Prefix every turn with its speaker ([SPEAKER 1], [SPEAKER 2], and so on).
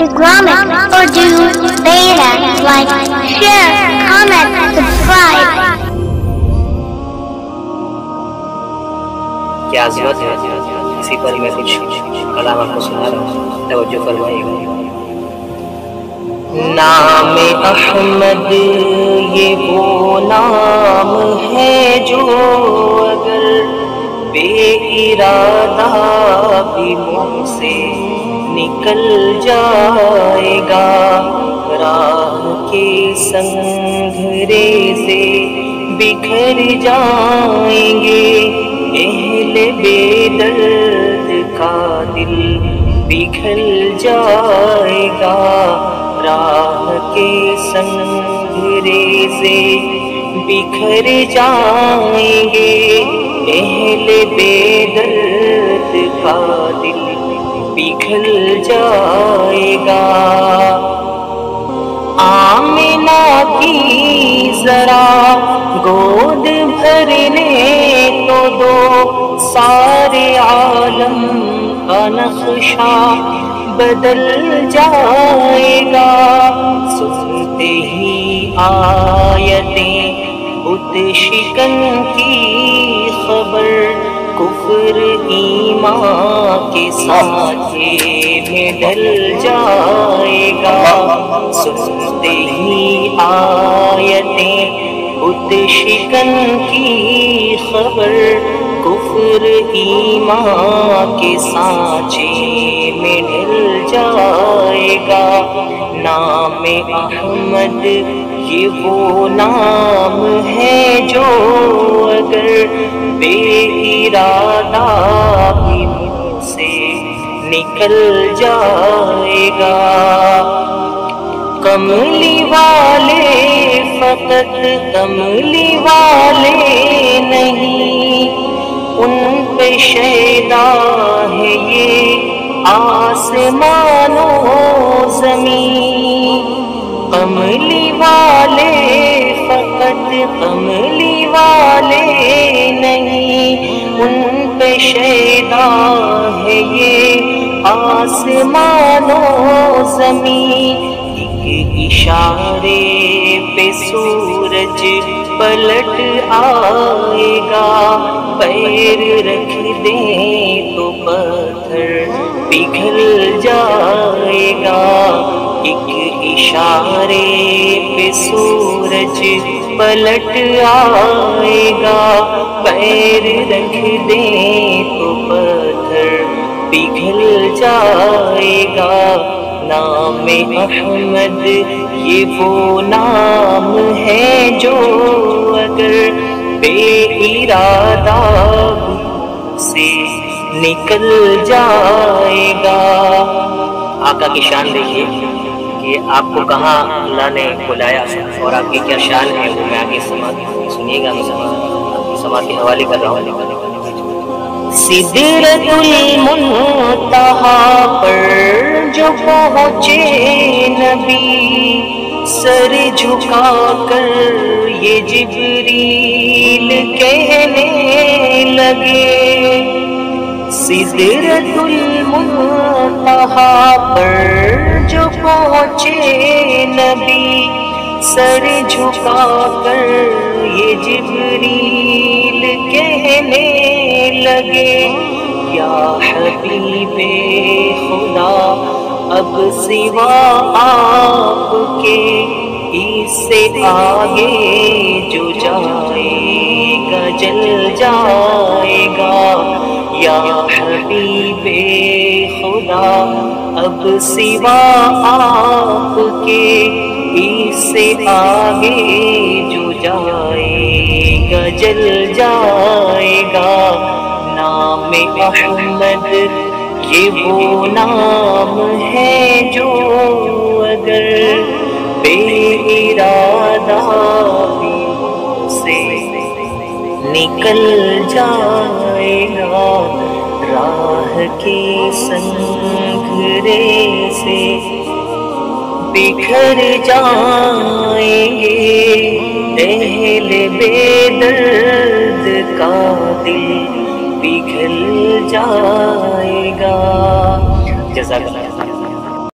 [SPEAKER 1] Islamic, Urdu, Beta, like, share, comment, subscribe.
[SPEAKER 2] क्या ज़रूरत है? इसी पर मैं कुछ कलाम आपको सुना रहा हूँ? तवज्जो फरमाइएगा। नाम अहमद ये वो नाम है जो अगर बेइरादा भी मुँह से निकल जाएगा। राह के संघरे से बिखर जाएँगे। एहले बेदर्द का दिल बिखर जाएगा। राह के संघरे से बिखर जाएँगे। एहले बेदर्द का दिल पिघल जाएगा। आमिना की जरा गोद भरने तो दो। सारे आलम का नक्शा बदल जाएगा। सुनते ही आयतें बुत शिकन की कुफर ईमा के साथे में ढल जाएगा। सुनते ही आयतें बुत शिकन की खबर कुफर ईमा के सांचे में ढल जाएगा। नाम अहमद, ये वो नाम है जो अगर बेइरादा भी मुँह से निकल जाएगा। कमली वाले फकत कमली वाले नहीं, उन पे शैदा है ये आसमानो ज़मीन। कमली वाले आसमानो ज़मीन एक इशारे पे सूरज पलट आएगा। पैर रख दे तो पत्थर पिघल जाएगा। एक इशारे पे सूरज पलट आएगा। पैर रख दे तो पत्थर पिघल जाएगा। नाम अहमद, ये वो नाम है जो अगर बेइरादा से निकल जाएगा। आका की शान देखिए कि आपको कहाँ अल्लाह ने बुलाया और आपकी क्या शान है, वो मैं आगे समा सुनिएगा, मैं समा समा के हवाले कर रहा हूँ। सिदरतुल मुनतहा पर जो पहुँचे नबी, सर झुका कर ये जिबरील कहने लगे, सिदरतुल मुनतहा पर जो पहुँचे नबी, सर झुका कर ये जिबरील कहने लगे, या हबीबे खुदा, अब सिवा आपके इससे आगे जो जाएगा, जल जाएगा। या हबीबे खुदा, अब सिवा आपके इससे आगे जो जाएगा, जल जाएगा। नाम अहमद, ये वो नाम है जो अगर बेइरादा भी से निकल जाएगा, राह के संघरे से बिखर जाएँगे पहल बेदर्द का दिल। पिघल जाएगा। जैसा